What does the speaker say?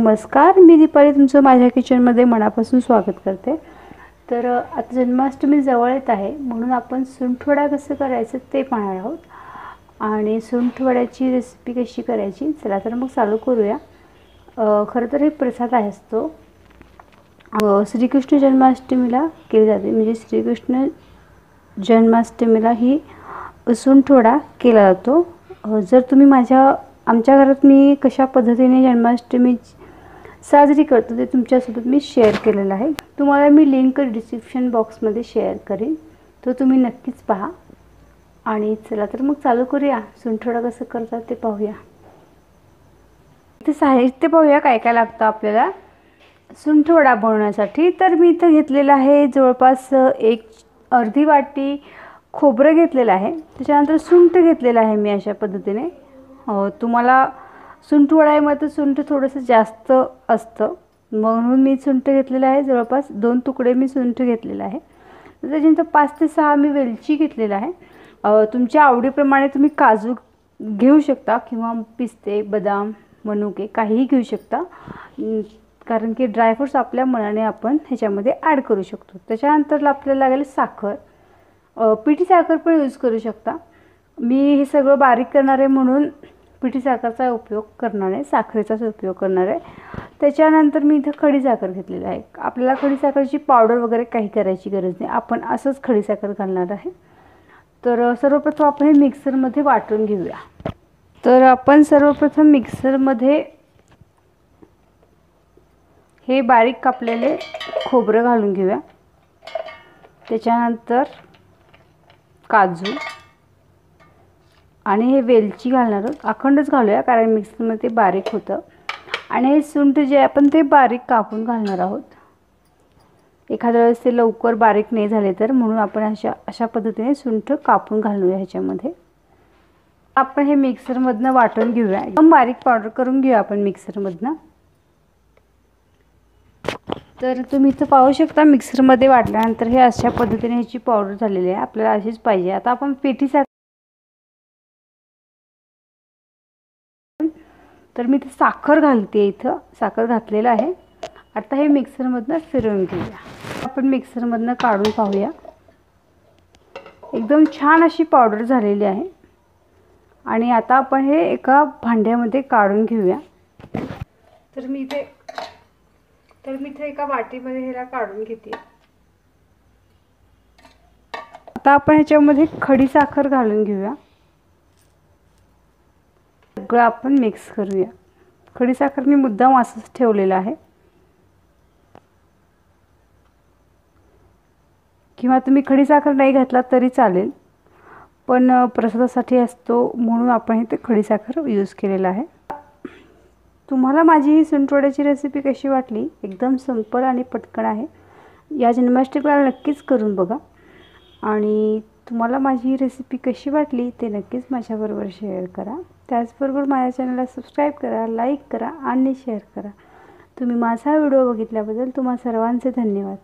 नमस्कार मी दीपाली तुमचं माझ्या किचनमध्ये मनापासून स्वागत करते. तर आता जन्माष्टमी जवळ येत आहे म्हणून आपण सुंठवडा कसं करायचं ते पाहणार आहोत. आणि सुंठवड्याची रेसिपी कशी करायची चला तर मग चालू करूया. खरं तर हे प्रसाद आहे असतो. श्रीकृष्ण जन्माष्टमीला केली जाते. म्हणजे श्रीकृष्ण जन्माष्टमीला ही सुंठवडा केला जातो. जर तुम्ही माझ्या आमच्या घरात मी कशा पद्धतीने जन्माष्टमी साजरी करतो ते तुमच्यासोबत मी शेअर केलेलं आहे. तुम्हाला मी लिंक डिस्क्रिप्शन बॉक्समध्ये शेअर करेन. तो तुम्ही नक्कीच पहा. आणि चला तर मग चालू करूया. सुंठवडा कसं करतात ते पाहूया. इथे साहित्य पाहूया काय काय लागतं आपल्याला. सुंठवडा बनवण्यासाठी. तर मी इथं घेतलेलं आहे जवळपास एक अर्धी वाटी खोबरं घेतलेलं आहे. त्याच्यानंतर सुंठ घेतलेलं आहे मी अशा पद्धतीने. तुम्हाला सुंठ वडाईमध्ये सुंठ थोडंसं जास्त असतं. म्हणून मी सुंठ घेतलेलं आहे. जवळपास दोन तुकडे मी सुंठ घेतलेलं आहे. त्याच्यानंतर पाच ते सहा मी वेलची घेतलेलं आहे. तुमच्या आवडीप्रमाणे तुम्ही काजू घेऊ शकता किंवा पिस्ते बदाम मनुके काहीही घेऊ शकता. कारण की ड्रायफ्रूट्स आपल्या मनाने आपण ह्याच्यामध्ये ॲड करू शकतो. त्याच्यानंतर आपल्याला लागेल साखर. पिठी साखर पण यूज करू शकता. मी हे सगळं बारीक करणार आहे म्हणून पिठी साखरचा उपयोग करणार आहे साखरेचाच उपयोग करणार. आहे त्याच्यानंतर मी इथं खडी साखर घेतलेली आहे. आपल्याला खडी साखरची पावडर वगैरे काही करायची गरज नाही. आपण असंच खडी साखर घालणार आहे. तर सर्वप्रथम आपण हे मिक्सरमध्ये वाटून घेऊया. तर आपण सर्वप्रथम मिक्सरमध्ये हे बारीक कापलेले खोबरं घालून घेऊया. त्याच्यानंतर काजू. आणि हे वेलची घालणार आहोत. अखंडच घालूया कारण मिक्सरमध्ये ते बारीक होतं. आणि हे सुंठ जे आपण ते बारीक कापून घालणार आहोत. एखाद्या वेळेस ते लवकर बारीक नाही झाले तर म्हणून आपण अशा अशा पद्धतीने सुंठ कापून घालूया ह्याच्यामध्ये. आपण हे मिक्सरमधनं वाटून घेऊया. एकदम बारीक पावडर करून घेऊया आपण मिक्सरमधनं. तर तुम्ही इथं पाहू शकता मिक्सरमध्ये वाटल्यानंतर हे अशा पद्धतीने ह्याची पावडर झालेली आहे. आपल्याला अशीच पाहिजे. आता आपण पेठी तर मी इथं साखर घालते इथं. साखर घातलेलं आहे. आता हे मिक्सरमधनं फिरवून घेऊया. आपण मिक्सरमधनं काढून पाहूया. एकदम छान अशी पावडर झालेली आहे. आणि आता आपण हे एका भांड्यामध्ये काढून घेऊया. तर मी इथे तर मी इथे एका वाटीमध्ये ह्याला काढून घेते. आता आपण ह्याच्यामध्ये खडी साखर घालून घेऊया. सगळं आपण मिक्स करूया. खडी साखर मी मुद्दाम असंच ठेवलेलं आहे. किंवा तुम्ही खडी साखर नाही घातला तरी चालेल. पण प्रसादासाठी असतो म्हणून आपण इथे खडी साखर यूज केलेला आहे. तुम्हाला माझी ही सुंठवड्याची रेसिपी कशी वाटली? एकदम सिंपल आणि पटकन आहे. या जन्माष्टमीला नक्कीच करून बघा. आणि तुम्हाला माझी ही रेसिपी कशी वाटली ते नक्कीच माझ्याबरोबर शेअर करा. त्याचबरोबर माझ्या चॅनलला सबस्क्राईब करा लाईक करा आणि शेअर करा. तुम्ही माझा व्हिडिओ बघितल्याबद्दल तुम्हा सर्वांचे धन्यवाद.